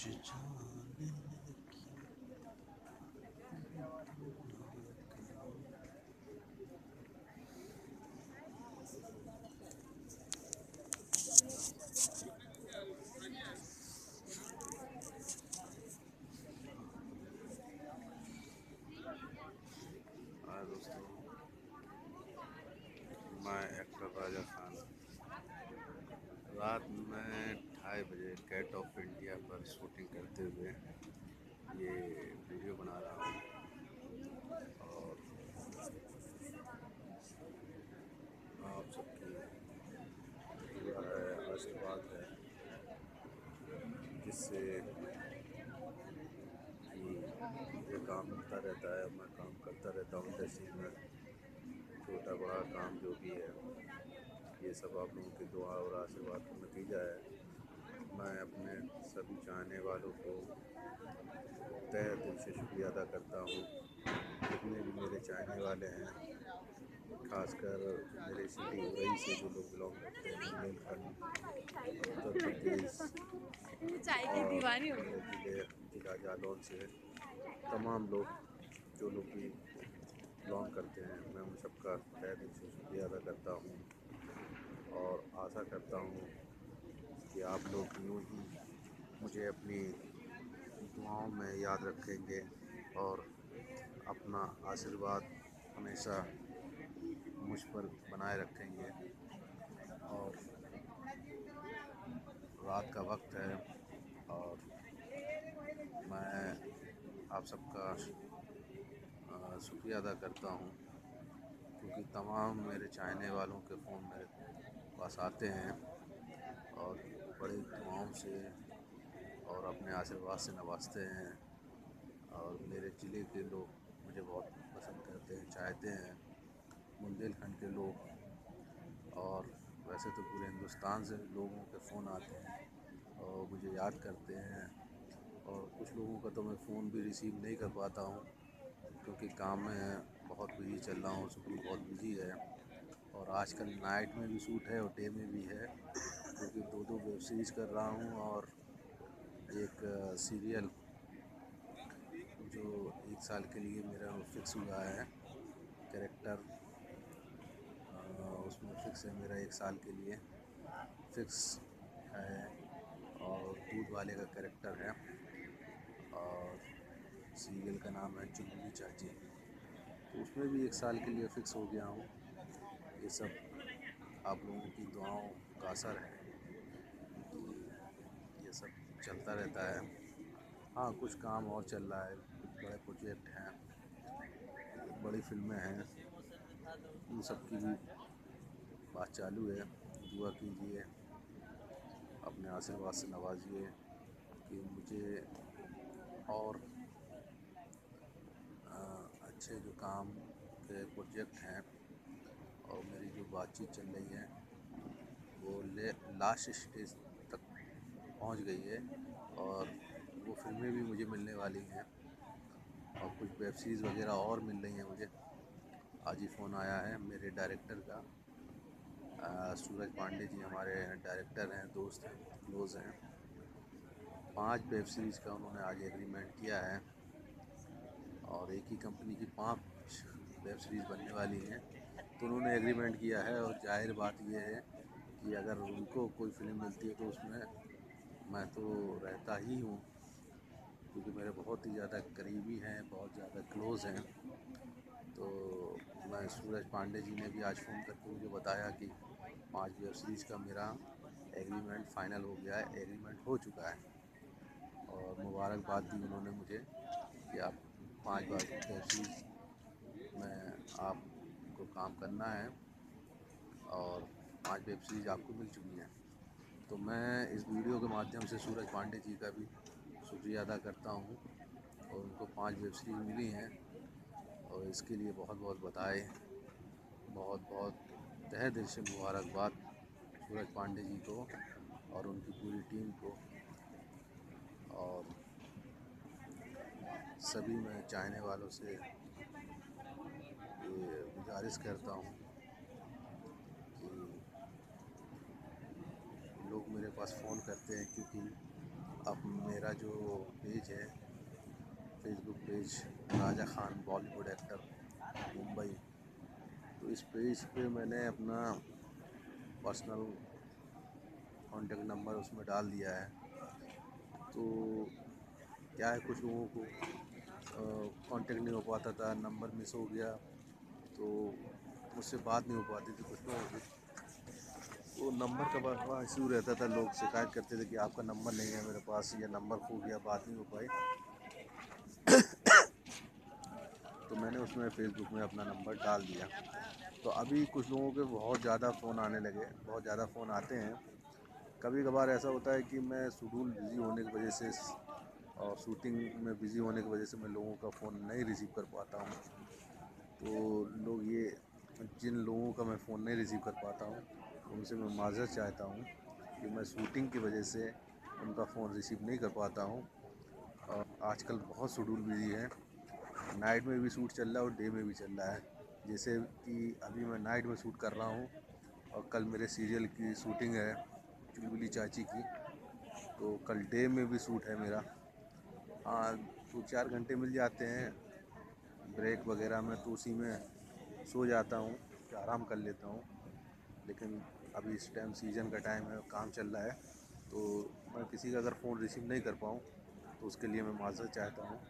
मैं एक्टर राजा खान रात में ढाई बजे गेट ऑफ़ इंडिया पर शूटिंग करते हुए ये वीडियो बना रहा हूँ। और आप सबकी आशीर्वाद है, जिससे कि मुझे काम मिलता रहता है, मैं काम करता रहता हूँ इंडस्ट्री में। छोटा बड़ा काम जो भी है, ये सब आप लोगों की दुआ और आशीर्वाद का नतीजा है। मैं अपने सभी चाहने वालों को। तहे दिल से शुक्रिया अदा करता हूँ। जितने भी मेरे चाहने वाले हैं खासकर मेरे सिटी उरई से जो लोग बिलोंग करते हैं बुंदेलखंड उत्तर प्रदेश ज़िले जिला जालौन से तमाम लोग जो लोग भी बिलोंग करते हैं मैं उन सबका तहे दिल से शुक्रिया अदा करता हूँ। और आशा करता हूँ कि आप लोग यूँ ही मुझे अपनी दुआओं में याद रखेंगे और अपना आशीर्वाद हमेशा मुझ पर बनाए रखेंगे। और रात का वक्त है और मैं आप सबका शुक्रिया अदा करता हूँ क्योंकि तमाम मेरे चाहने वालों के फ़ोन मेरे पास आते हैं और बड़ी दुआओं से और अपने आशीर्वाद से नवाजते हैं और मेरे ज़िले के लोग मुझे बहुत पसंद करते हैं, चाहते हैं। बुंदेलखंड के लोग और वैसे तो पूरे हिंदुस्तान से लोगों के फ़ोन आते हैं और मुझे याद करते हैं। और कुछ लोगों का तो मैं फ़ोन भी रिसीव नहीं कर पाता हूँ क्योंकि काम में बहुत बिज़ी चल रहा हूँ शेड्यूल बहुत बिज़ी है और आजकल नाइट में भी सूट है और डे में भी है। क्योंकि दो दो वेब सीरीज़ कर रहा हूँ और एक सीरियल जो एक साल के लिए मेरा फिक्स हुआ है, कैरेक्टर। उसमें फिक्स है मेरा एक साल के लिए फिक्स है और दूध वाले का कैरेक्टर है और सीरियल का नाम है चुल्ली चाची। तो उसमें भी एक साल के लिए फ़िक्स हो गया हूँ। ये सब आप लोगों की दुआओं का असर है। कि ये सब चलता रहता है। हाँ कुछ काम और चल रहा है। बड़े प्रोजेक्ट हैं। बड़ी फ़िल्में हैं। उन सब की भी बात चालू है। दुआ कीजिए। अपने आशीर्वाद से नवाजिए कि मुझे और अ, अच्छे जो काम के प्रोजेक्ट हैं और मेरी जो बातचीत चल रही है वो ले लास्ट स्टेज पहुँच गई है और वो फ़िल्में भी मुझे मिलने वाली हैं और कुछ वेब सीरीज़ वगैरह और मिल रही हैं मुझे। आज ही फ़ोन आया है मेरे डायरेक्टर का। अ, सूरज पांडे जी हमारे डायरेक्टर हैं दोस्त हैं क्लोज़ हैं। पाँच वेब सीरीज़ का उन्होंने आज एग्रीमेंट किया है और एक ही कंपनी की पाँच वेब सीरीज़ बनने वाली हैं। तो उन्होंने एग्रीमेंट किया है और ज़ाहिर बात यह है कि अगर उनको कोई फ़िल्म मिलती है तो उसमें मैं तो रहता ही हूँ, क्योंकि मेरे बहुत ही ज़्यादा करीबी हैं, बहुत ज़्यादा क्लोज़ हैं। तो मैं सूरज पांडे जी ने भी आज फ़ोन करके मुझे बताया कि पाँच वेब सीरीज़ का मेरा एग्रीमेंट फ़ाइनल हो गया है एग्रीमेंट हो चुका है। और मुबारकबाद दी उन्होंने मुझे कि आप पाँच बार वेब सीरीज़ में आपको काम करना है और पाँच वेब सीरीज़ आपको मिल चुकी हैं। तो मैं इस वीडियो के माध्यम से सूरज पांडे जी का भी शुक्रिया अदा करता हूँ और उनको पाँच वेब सीरीज़ मिली हैं और इसके लिए बहुत बहुत बधाई बहुत बहुत तहे दिल से मुबारकबाद सूरज पांडे जी को और उनकी पूरी टीम को। और सभी मैं चाहने वालों से ये गुजारिश करता हूँ लोग मेरे पास फ़ोन करते हैं क्योंकि अब मेरा जो पेज है Facebook page, Raja Khan Bollywood actor Mumbai तो इस पेज पे मैंने अपना पर्सनल कॉन्टेक्ट नंबर उसमें डाल दिया है। तो क्या है कुछ लोगों को कांटेक्ट नहीं हो पाता था नंबर मिस हो गया तो मुझसे बात नहीं हो पाती थी कुछ लोगों वो नंबर का बड़ा इशू रहता था, लोग शिकायत करते थे कि आपका नंबर नहीं है मेरे पास, या नंबर खो गया, बात नहीं हो पाई। तो मैंने उसमें फ़ेसबुक में अपना नंबर डाल दिया। तो अभी कुछ लोगों के बहुत ज़्यादा फ़ोन आने लगे, बहुत ज़्यादा फ़ोन आते हैं। कभी कभार ऐसा होता है कि मैं शेड्यूल बिज़ी होने की वजह से और शूटिंग में बिज़ी होने की वजह से मैं लोगों का फ़ोन नहीं रिसीव कर पाता हूँ। तो लोग ये, जिन लोगों का मैं फ़ोन नहीं रिसीव कर पाता हूँ उनसे मैं माजर चाहता हूँ कि मैं शूटिंग की वजह से उनका फ़ोन रिसीव नहीं कर पाता हूँ। और आजकल बहुत शेड्यूल बिज़ी है। नाइट में भी शूट चल रहा है और डे में भी चल रहा है। जैसे कि अभी मैं नाइट में शूट कर रहा हूँ और कल मेरे सीरियल की शूटिंग है चुलबुली चाची की। तो कल डे में भी शूट है मेरा। हाँ दो चार घंटे मिल जाते हैं। ब्रेक वगैरह में तो उसी में सो जाता हूँ, आराम कर लेता हूँ। लेकिन अभी इस टाइम सीज़न का टाइम है काम चल रहा है तो मैं किसी का अगर फ़ोन रिसीव नहीं कर पाऊँ तो उसके लिए मैं माजरत चाहता हूँ।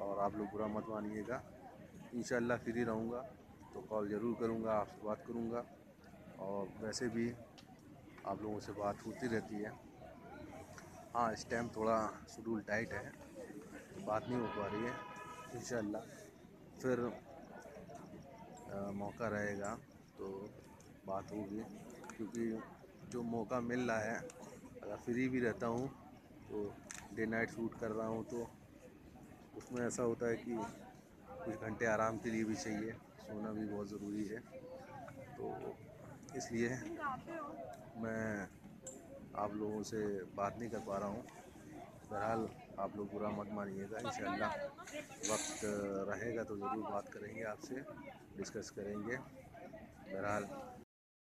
और आप लोग बुरा मत मानिएगा। इन फ्री रहूँगा तो कॉल ज़रूर करूँगा आपसे बात करूँगा। और वैसे भी आप लोगों से बात होती रहती है। हाँ इस टाइम थोड़ा शेड्यूल टाइट है बात नहीं हो पा रही है इन फिर आ, मौका रहेगा तो बात होगी। क्योंकि जो मौका मिल रहा है, अगर फ्री भी रहता हूँ तो डे नाइट शूट कर रहा हूँ तो उसमें ऐसा होता है कि कुछ घंटे आराम के लिए भी चाहिए, सोना भी बहुत ज़रूरी है। तो इसलिए मैं आप लोगों से बात नहीं कर पा रहा हूँ। बहरहाल आप लोग बुरा मत मानिएगा इन वक्त रहेगा तो ज़रूर बात करेंगे आपसे डिस्कस करेंगे। बहरहाल